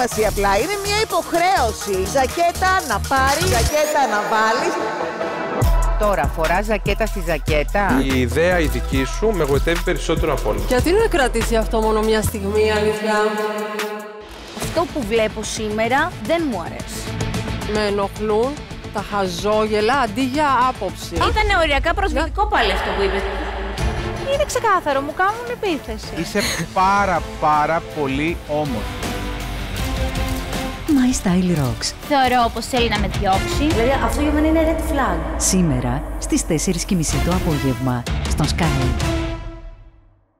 δοκιμασία απλά. Είναι μια υποχρέωση. Ζακέτα να πάρεις, ζακέτα να βάλεις. Τώρα, φοράς ζακέτα στη ζακέτα; Η ιδέα η δική σου με εγωιτεύει περισσότερο από όλα. Γιατί να κρατήσει αυτό μόνο μια στιγμή, αλήθεια; Αυτό που βλέπω σήμερα δεν μου αρέσει. Με ενοχλούν τα χαζόγελα αντί για άποψη. Ήταν οριακά προσβλητικό πάλι αυτό που είπες. Είναι ξεκάθαρο, μου κάνουν επίθεση. Είσαι πάρα πάρα πολύ όμορφη. My Style Rocks. Θεωρώ πως θέλει να με διώξει. Δηλαδή αυτό για μένα είναι red flag. Σήμερα στις 4.30 το απόγευμα στον Sky.